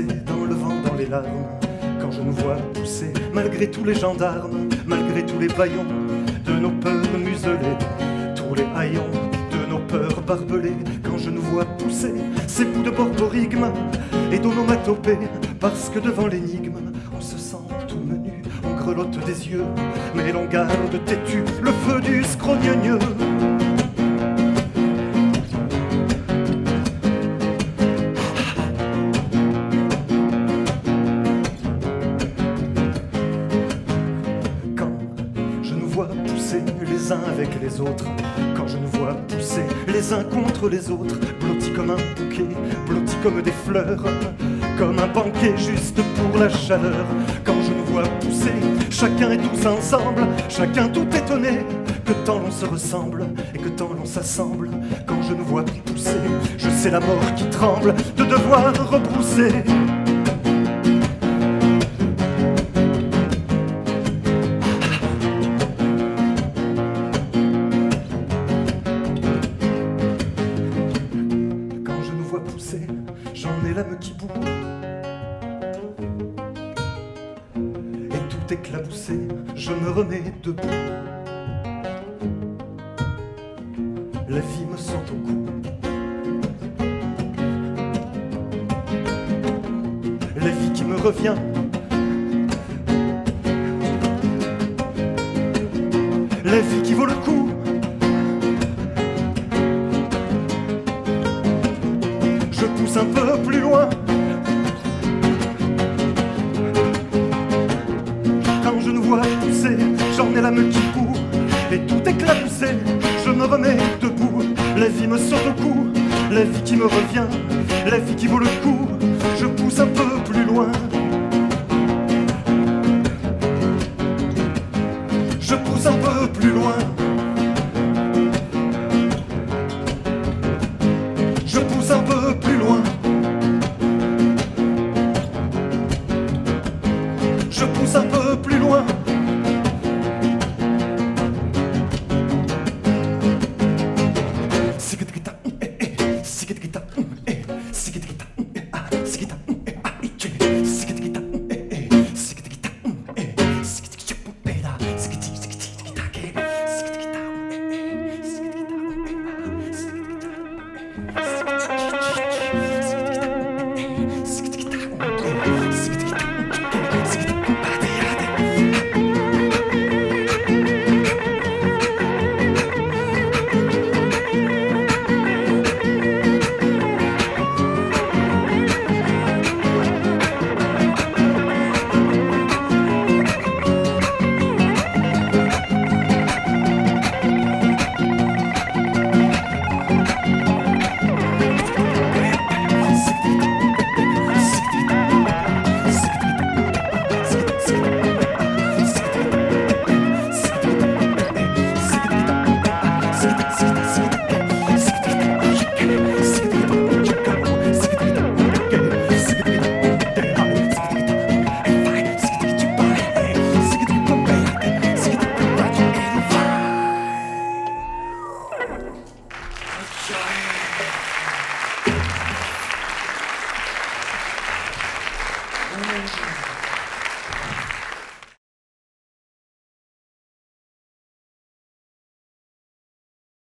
dans le vent, dans les larmes, quand je nous vois pousser, malgré tous les gendarmes, malgré tous les baillons de nos peurs muselées, tous les haillons de nos peurs barbelées, quand je nous vois pousser ces bouts de borborigme et d'onomatopée, parce que devant l'énigme, on se sent tout menu, on grelotte des yeux, mais l'on garde têtu le feu du scrogneux. Vois pousser les uns avec les autres, quand je nous vois pousser les uns contre les autres, blottis comme un bouquet, blottis comme des fleurs, comme un banquet juste pour la chaleur, quand je nous vois pousser, chacun et tous ensemble, chacun tout étonné, que tant l'on se ressemble et que tant l'on s'assemble, quand je nous vois pousser, je sais la mort qui tremble de devoir rebrousser. Ai l'âme qui bout. Et tout éclaboussé, je me remets debout. La vie me sent au cou. La vie qui me revient. La vie qui vaut le coup. je pousse un peu plus loin. Quand je ne vois pousser, j'en ai la me qui court, et tout éclaboussé, je me remets debout. La vie me sort au cou, la vie qui me revient, la vie qui vaut le coup, je pousse un peu plus loin. Je pousse un peu plus loin.